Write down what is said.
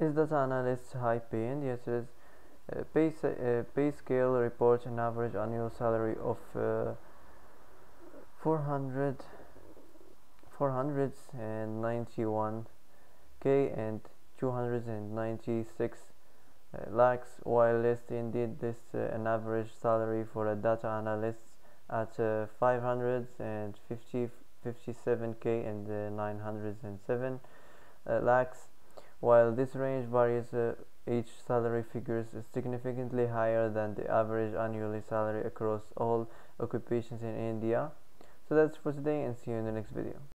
Is data analyst high paying? Yes, it is. Uh, pay, uh, PayScale reports an average annual salary of uh, 400 491k and 296 uh, lakhs while list indeed this uh, an average salary for a data analyst at uh, 550 57k and uh, 907 uh, lakhs while this range varies uh, each salary figures is significantly higher than the average annually salary across all occupations in India. So that's for today and see you in the next video.